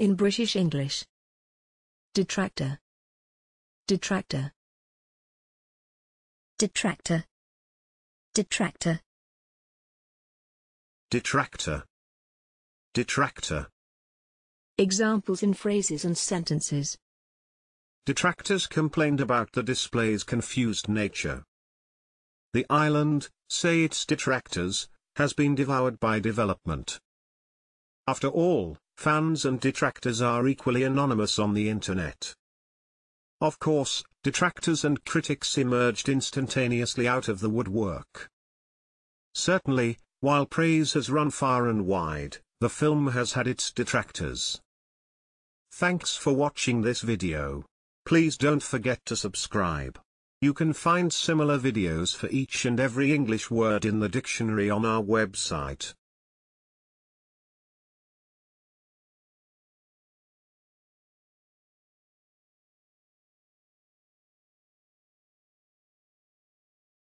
In British English. Detractor. Detractor. detractor, detractor, detractor, detractor. Examples in phrases and sentences. Detractors complained about the display's confused nature. The island, say its detractors, has been devoured by development. After all, fans and detractors are equally anonymous on the internet. Of course, detractors and critics emerged instantaneously out of the woodwork. Certainly, while praise has run far and wide, the film has had its detractors. Thanks for watching this video. Please don't forget to subscribe. You can find similar videos for each and every English word in the dictionary on our website.